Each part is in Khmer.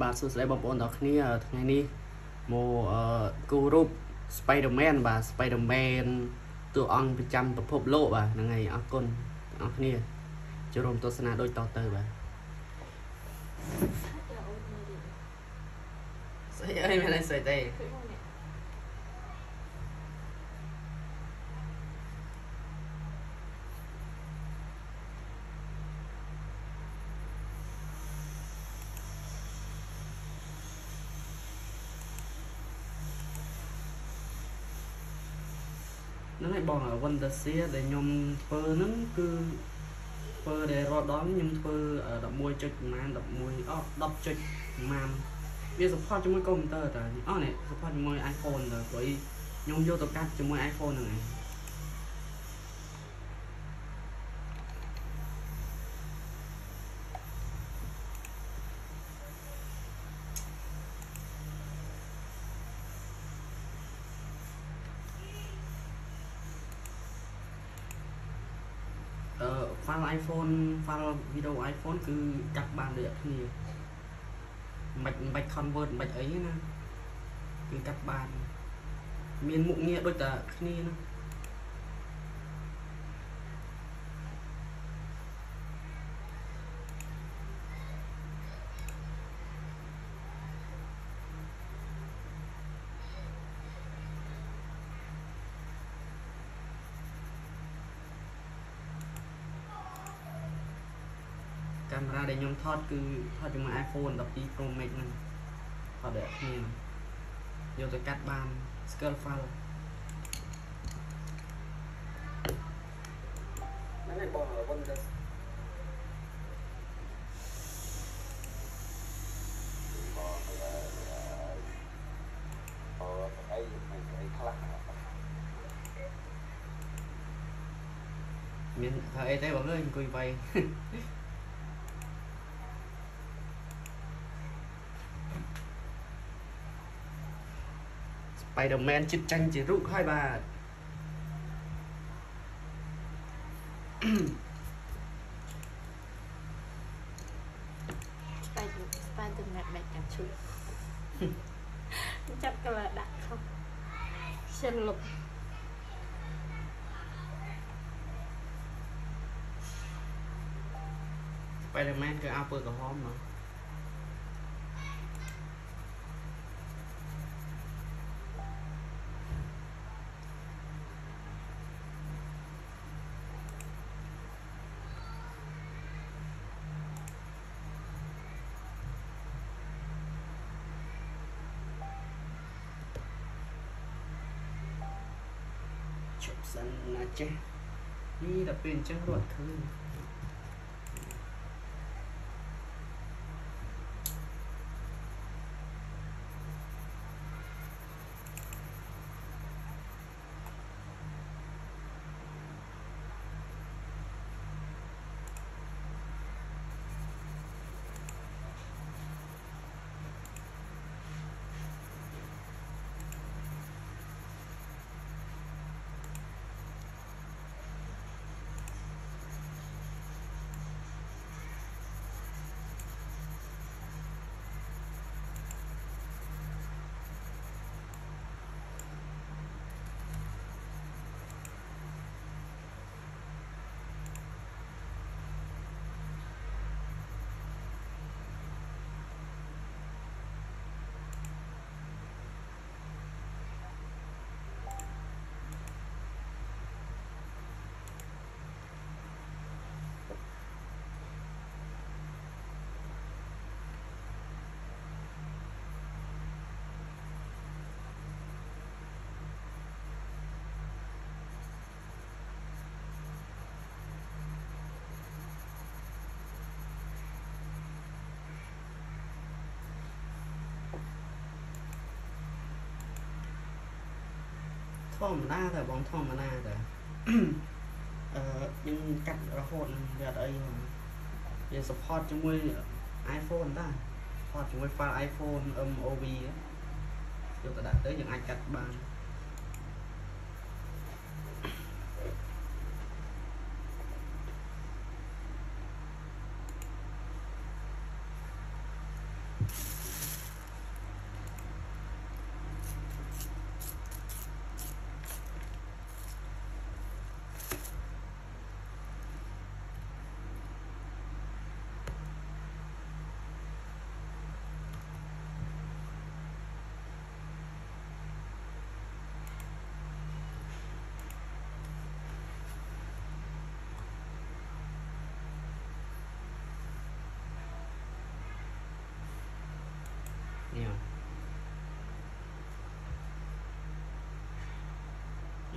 បាទសួស្តីបងប្អូនទាំងគ្នាថ្ងៃនេះមកអឺគូរូប Spider-Man បាទ Spider-Man តួអង្គប្រចាំពិភពលោកបាទហ្នឹងហើយអរគុណទាំងអស់គ្នាចូលរួមទស្សនាដូចតទៅបាទស្អីអីមិនស្អីទេ ហ្នឹងហើយបង Wondersia ដែលខ្ញុំធ្វើហ្នឹងគឺធ្វើដែលរាល់ដងខ្ញុំធ្វើ11ចុចប្រហែល11អ10ចុចប្រហែលវា support ជាមួយ computer តើអូនេះ support ជាមួយ iPhone តើព្រោះខ្ញុំយកទៅកាត់ជាមួយ iPhone ហ្នឹងឯងអឺ file iPhone file video iPhone គឺកាត់បានដូចគ្នាមិនមិន convert មិនអីណាគឺកាត់បាន មានមុខងារដូចតែគ្នាណា រ៉ាដែលខ្ញុំថតគឺថតជាមួយ iPhone 12 Pro Max ហ្នឹងថតដូចគ្នាយកទៅកាត់បាន scale file ហ្នឹងហើយបងវុនទៅមានថាអីទេបងអើយអង្គុយវាយ Spider-Man ចិត្តចាញ់ជារូបហើយបាទ Spider Spider-Man បែកកាឈូចាប់កលដាក់ខុសសិនលុប Spider-Man គឺអាវពើក្រហមមក ជប់សិនណាចេះនេះដល់ពេលអញ្ចឹងរត់ឃើញ ម្មតាតែបងធម្មតាតែអឺយើងកាត់រហូតវាអត់អីហ្នឹងវា support ជាមួយ iPhone តា support ជាមួយ file iPhone MOV យកទៅដាក់ទៅយើងអាចកាត់បាននេះ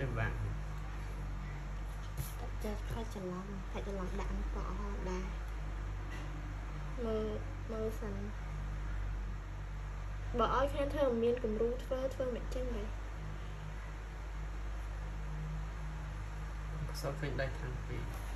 នេះបាក់តែចេះខ្លាចច្រឡំខ្លាចច្រឡំដាក់នឹងក៏អស់ដែរមើលមើលសិនបើឲ្យខានធ្វើមិនមានគំរូធ្វើធ្វើមិនចឹងដែរសោកឃើញដៃខាងពីរ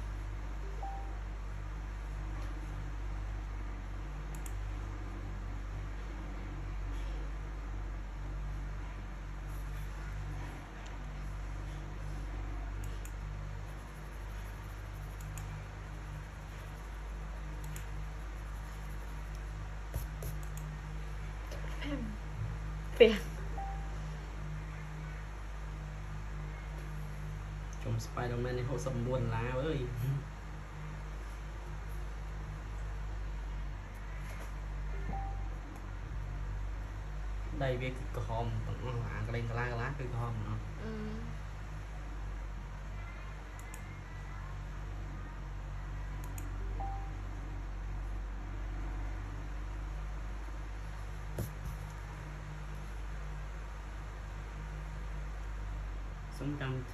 ជុំ Spider-Man នេះ69ដុល្លារអើយដៃវាគឺក្រហមទាំងអស់អាកន្លែងកន្លាកន្លាគឺក្រហមទាំងអស់អឺសុំ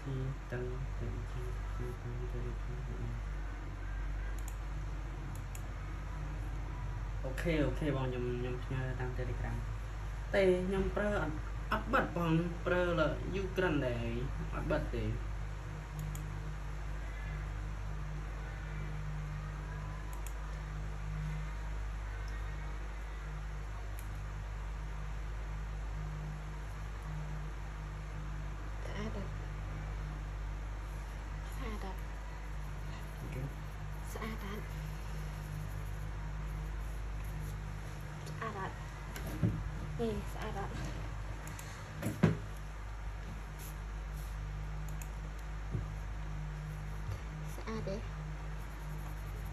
កម្មវិធីទាំងទាំងទីគឺតាមទៅអូខេអូខេបងខ្ញុំខ្ញុំផ្ញើតាម Telegram តែខ្ញុំប្រើអត់អត់បិទបងប្រើលយូក្រិនដែរអត់បិទទេ ស្អាតអត់ស្អាតអត់ អូខេ ស្អាតអត់ស្អាតអត់នេះស្អាតអត់ស្អាតទេ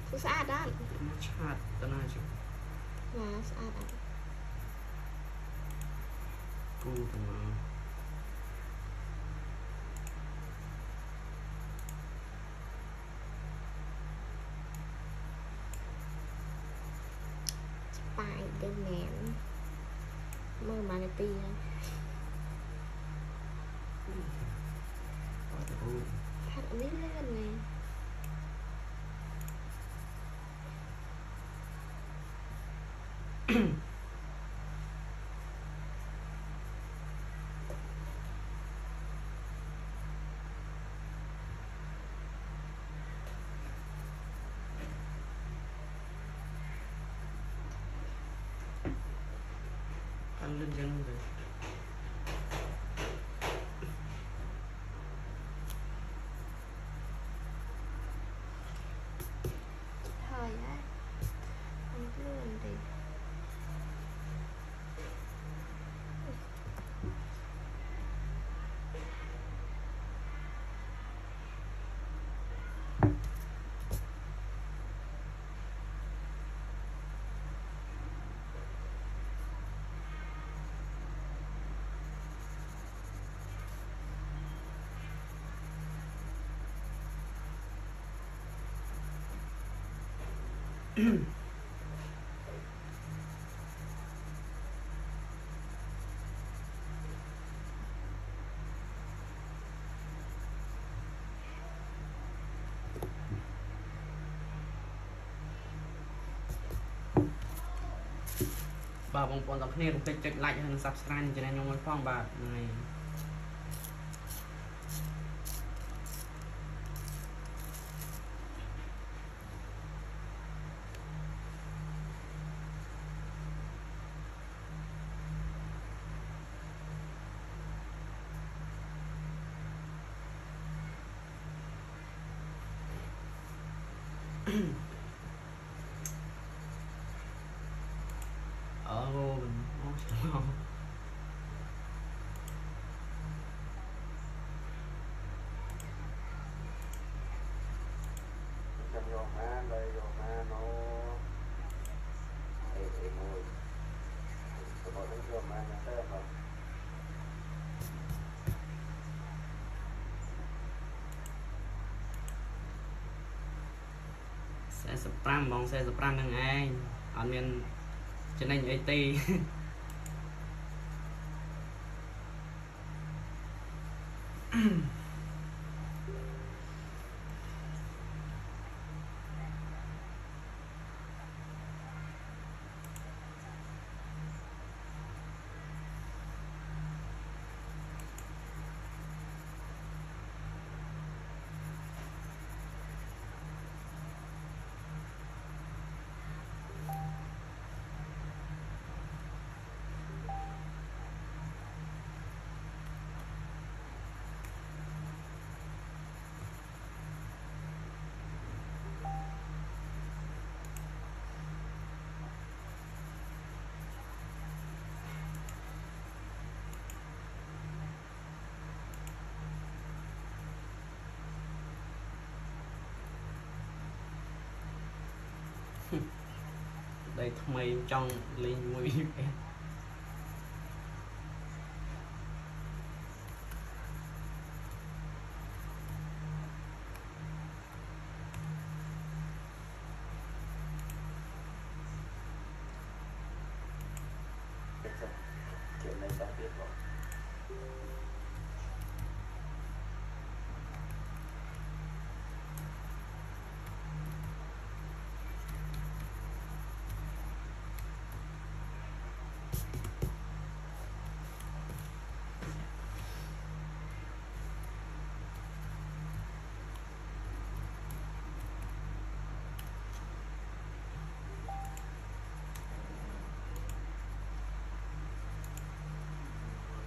គឺ ស្អាតអត់មកឆាតទៅណាជិះណាស្អាតអត់គូទាំងអស់បាយទៅមែនមើលមួយនាទីហើយអត់ទៅផាត់នេះលឿនមែនអត់លឿនចឹ ងទៅ ហើយហើយអត់លឿនទេ បាទបងប្អូនទាំងគ្នាកុំភ្លេចចុច like ហើយនិង subscribe នឹង channel ខ្ញុំមួយផងបាទហ្នឹងហើយ អូអូ 45ម៉ោង45ហ្នឹងឯងអត់មានចំណេញអីទេអឺ ដីថ្មីចង់លេងមួយ VPN ជានៃសាទៀតបង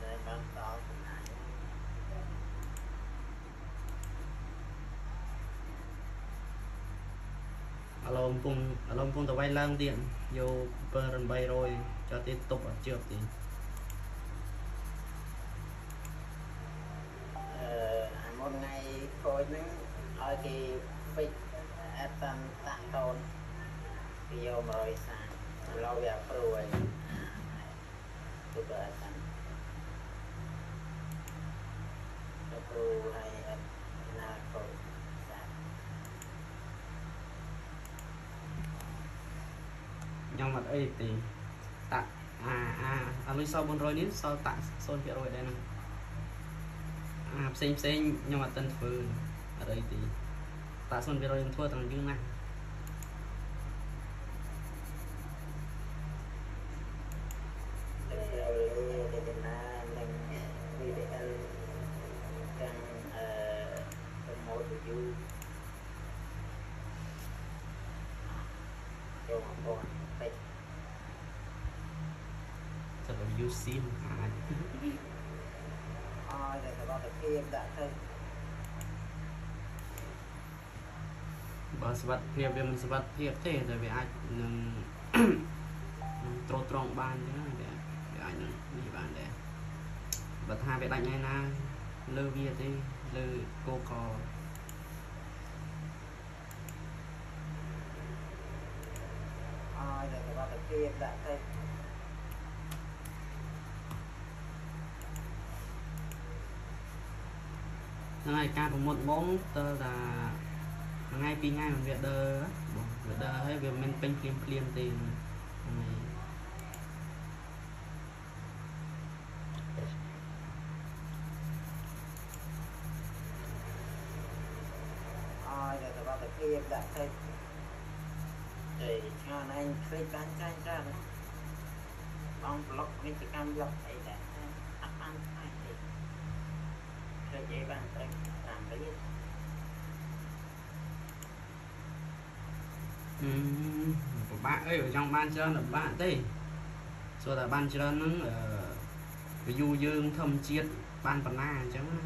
ដែលបានដល់ចំណាយ ឥឡូវកំពុងឥឡូវកំពុងតែវាយឡើងទៀតយក7800ចុះទៀតទប់អត់ជឿបទៀតអឺអាមុនថ្ងៃខូចហ្នឹងឲ្យគេ fix អត់តាមតាក់តូនគេយក130ឥឡូវវាព្រួយទៅបើអត់តាម ទៅព្រួយហើយអត់ណាខូចសាក់ខ្ញុំអត់អីទេតាក់អាអាអាលុយសល់400នេះសល់តាក់0%ដែរហ្នឹងអាផ្សេងផ្សេងខ្ញុំអត់ទាន់ធ្វើអត់អីទេតាក់0%ខ្ញុំធ្វើតាំងយូរណាស់ ចូលមកបងពេចទៅ review sim អាចអើយតែសុខភាពដាក់ទៅបើសវត្ថិភាពវាមិនសវត្ថិភាពទេតែវាអាចនឹងនឹងត្រួតត្រងបានចឹងណាវាវាអាចនឹងនេះបានដែរបើថាវាដាច់ថ្ងៃណាលើវាទេលើកូក អើយ តែសុខភាពដាក់ទៅហ្នឹងហើយការប្រមូលបងតើតាថ្ងៃពីរថ្ងៃมันវាដើបងវាដើហើយវាមិនពេញភ្លាមភ្លាមទេហ្នឹងហើយ អើយតែសុខភាពដាក់ទៅទេឆ្ងល់ឯងឃើញបានចាញ់ច្រើនបងប្លុកវិជ្ជកម្មប្លុកអីដែរអត់បានខ្លាចទេឃើញអីបានត្រឹម5រៀល អឺពិបាក អីបើចង់បានច្រើនពិបាកទេសួរតែបានច្រើនហ្នឹងអឺ view យើងធម្មជាតិបានប៉ុណ្ណាអញ្ចឹងណា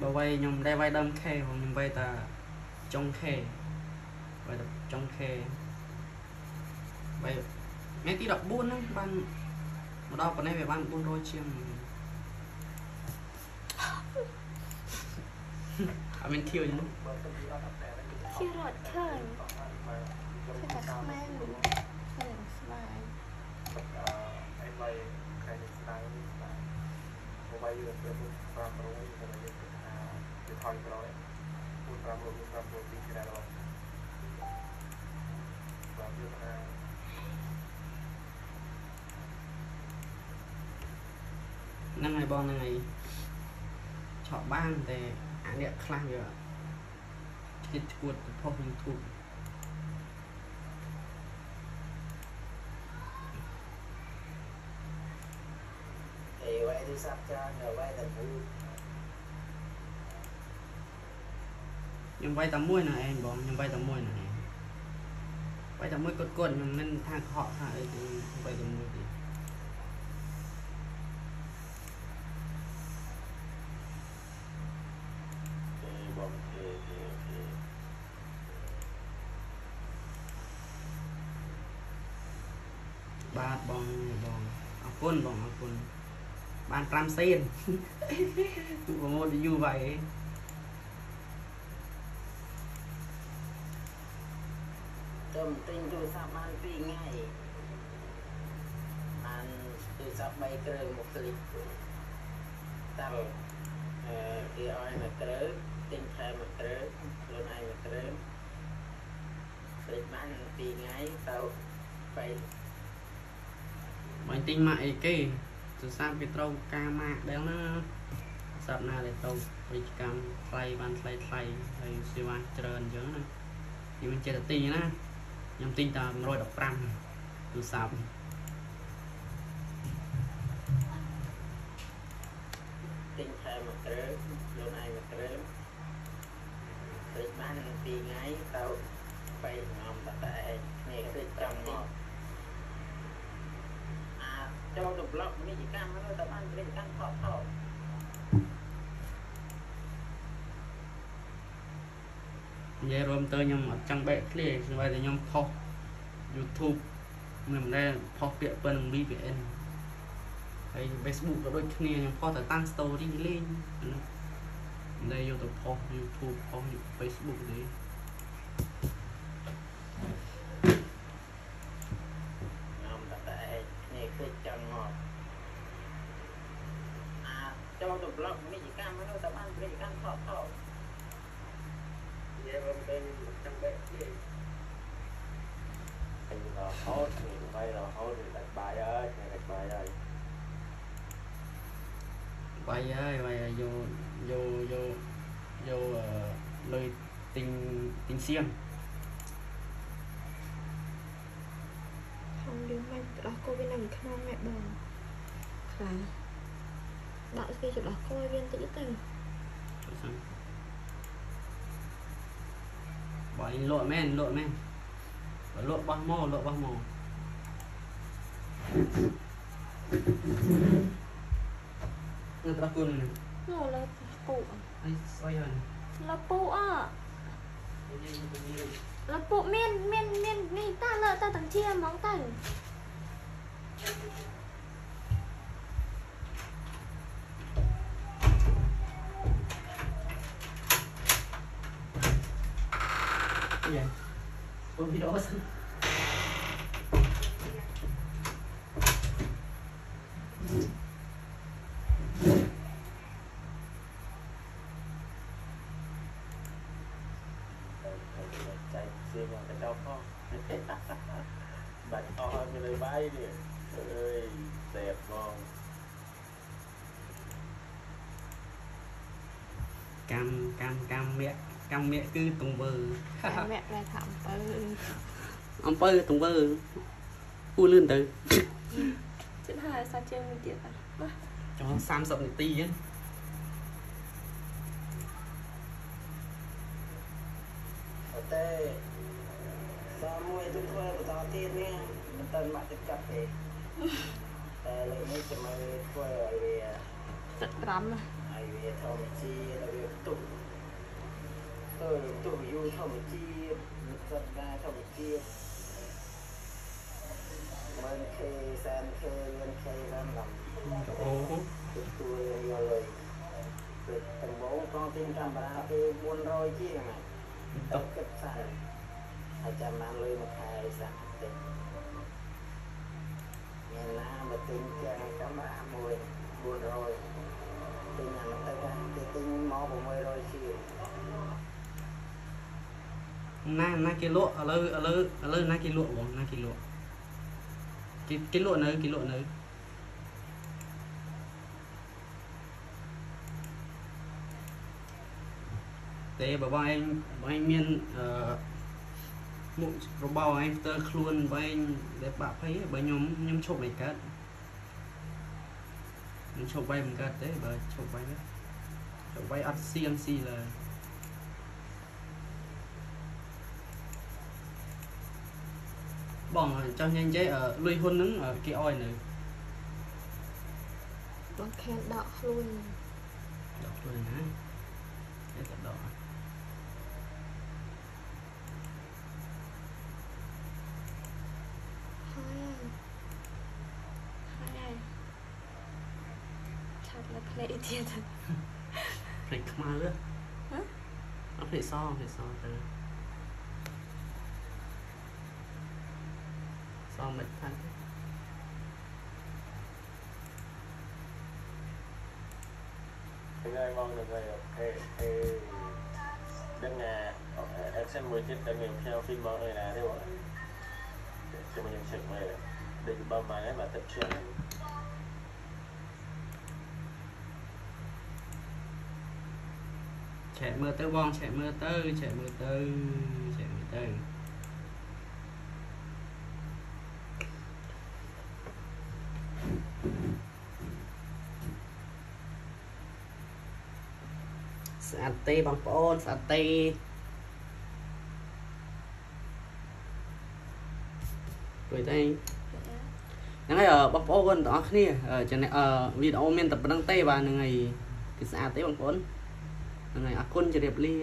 បើវាយខ្ញុំដែរវាយដើម K ផងខ្ញុំវាយតែចុង K វាយតែចុង K វាយថ្ងៃទី14ហ្នឹងបានមកដល់ប៉ុណ្ណេះវាបាន400ជាង អត់មានធៀវអញ្ចឹងបើសិនជាអត់អត់តែជារត់ឃើញខ្ញុំគឺតែខ្មែរមិនឃើញស្វាយអឺអីបីខែនេះស្ដាយនេះស្ដាយមកបីយើងទៅ500តែយើងគិតថាវាថយក្រោយ4 500 500ទីក្រៅដល់តាមយុទ្ធនាហ្នឹងហើយបងហ្នឹងហើយឆក់បានតែ អាអ្នកខ្លះវាគិតឈួតទៅផុស YouTube អីវ៉ៃទូរស័ព្ទច្រើនដល់វ៉ៃតែពូខ្ញុំវាយតែមួយណាឯងបងខ្ញុំវាយតែមួយណាឯងវាយតែមួយគត់គត់ខ្ញុំមិនថាខកថាអីទេវាយតែមួយទេ គេបងគេគេគេ បាទបងបងអរគុណបងអរគុណបាន5សេនទូប្រម៉ូទយូរវាយឯងទៅទិញទូរស័ព្ទបាន2ថ្ងៃបានទូរស័ព្ទ3គ្រឿងមកគ្លីកតាល់អឺគេឲ្យមួយគ្រឿងទិញថែមមួយគ្រឿងខ្លួនឯងមួយគ្រឿងគ្លីកបាន2ថ្ងៃទៅไป បាញ់ទិញម៉ាកអីគេទូរស័ព្ទវាត្រូវការម៉ាកដែលណាទូរស័ព្ទណាដែលត្រូវពាណិជ្ជកម្មថ្លៃបានថ្លៃថ្លៃហើយសេវាច្រើនអញ្ចឹងណាវាមិនចេះតែទិញណាខ្ញុំទិញតែ115ទូរស័ព្ទទិញថែមមួយគ្រឿងខ្លួនឯងមួយគ្រឿងគ្លីកបាន2ថ្ងៃទៅไปងំតតែឯងគ្នាគ្លីកចាំមកអាចចូលទៅប្លុកពាណិជ្ជកម្មហ្នឹងទៅបានពាណិជ្ជកម្មថតថត និយាយរួមទៅខ្ញុំអត់ចង់បែកឃ្លាស្បែកតែខ្ញុំផុស YouTube មិនដែលផុសពាក្យប៉ុន VPN ហើយ Facebook ក៏ដូចគ្នាខ្ញុំផុសតែតាំង story លេងអានោះមិនដែលយកទៅផុស YouTube ផុស Facebook ទេ ងំតតែឯងគ្នាគ្លីកចាំមកអាចចូលទៅប្លុកពាណិជ្ជកម្មហ្នឹងទៅបានពាណិជ្ជកម្មថតថត និយាយរួមទៅខ្ញុំអត់ចង់បែកឃ្លា អញរហូតនេះវាយរហូតវាដាច់បាយហើយថ្ងៃដាច់បាយហើយ បាយហើយបាយហើយយកយកយកយកអឺលុយទិញទិញសៀង không đứng mạnh đó cô bên nằm khăn mẹ bò khá bạn khi chỗ đó cô viên tự tình ចូលសិនបាយល ក់មែនលក់មែនបើលក់បោះមកលក់បោះមកនៅត្រគុណនេះ ngồi là phụ អីស្អីហើយ là phụ à និយាយទៅនិយាយ là phụ miên miên miên miên ta lợi ta thằng chia móng tay អីយ៉ាពុំវីដេអូសិន កម្មកម្មកម្មមគ្គកម្មមគ្គគឺទង្វើ mẹ lại thảm ừ អំពើទង្វើគួរលឿនទៅ chứ hai sao chơi mình tiệt à ចង់30នាទីហ្នឹងតែសារមួយទៅធ្វើបន្តទៀតនេះមិនទៅមកទឹកចាប់ទេតែលើកនេះចាំឲ្យធ្វើឲ្យវា chặt lắm à ឲ្យវាធម្មជាតិឲ្យវាផ្ទុកទៅទៅយូរធម្មជាតិមិនសិតដែរធ ម្មជាតិមើលខេសែនខេរៀនខេបានឡំអូទទួលយកលុយពេលដំបូងកងទិញកាមេរ៉ាគេ400ជាងហ្នឹងតុកគិតសាហើយចាំបានលុយមួយខែសាក់តិចមានណាមកទិញជាងកាមេរ៉ាមួយ400 ទិញអានោះទៅគេទិញមក600ជាងណាណាគេលក់ឥឡូវឥឡូវឥឡូវណាគេលក់បងណាគេលក់គេគេលក់នៅគេលក់នៅទេបើបងឯងបងឯងមានអឺមុខរបរឯងផ្ទើខ្លួនបងឯងដែលបាក់ភ័យបើខ្ញុំខ្ញុំឈប់មិនកើត ខ្ញុំឈប់វាយមិនកើតទេបើឈប់វាយណាឈប់វាយអត់ CMC ឡើយបងចង់ញ៉ាំចេះលុយហ៊ុនហ្នឹងអឺគេអោយនៅបងខេនដកខ្លួនដកខ្លួនណាតែតែដក ហើយហើយ ឆាប់លើផ្លេកទៀតភ្លេចខ្មៅហ៎ហ៎អត់ភ្លេចសភ្លេចសទៅសមិនថាថ្ងៃមកនៅថ្ងៃអេអេដឹងណា action មួយទៀតដែលមានខ្ញុំ film មកនៅណាទេបងខ្ញុំខ្ញុំ check មើលដូចបើមកហើយមកទឹកឈឿន ឆែកមើលទៅបងឆែកមើលទៅឆែកមើលទៅឆែកមើលទៅស្អាតទេបងប្អូនស្អាតទេတွေ့ទេហ្នឹងហើយអឺបងប្អូនទាំងអស់គ្នាអឺចំណែកអឺវីដេអូមានតែប៉ុណ្្នឹងទេបាទហ្នឹងហើយគឺស្អាតទេបងប្អូន ហ្នឹងហើយអរគុណជម្រាបលា